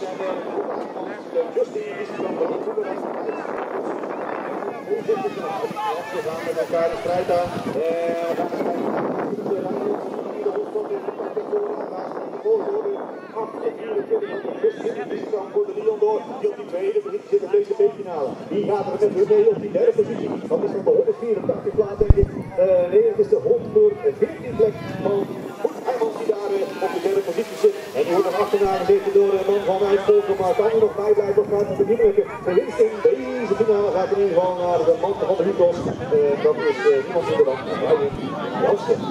Justin is de strijd aan. En we gaan voor de Lyon door. Die op die tweede positie zit in deze B-finale. Die gaat er met mee op die derde positie. Dat is dan de 184 plaats denk ik. Uh, nee, het is de 114 plek van Goed Heijmans die daar uh, op de derde positie zit. Wordt dan achterna gezeten door een man van Wijsvolken. Maar kan er nog bij blijven of gaat het. De winst in deze finale gaat in ieder geval naar de man van de Hugos. Uh, dat is niemand minder dan Jansen.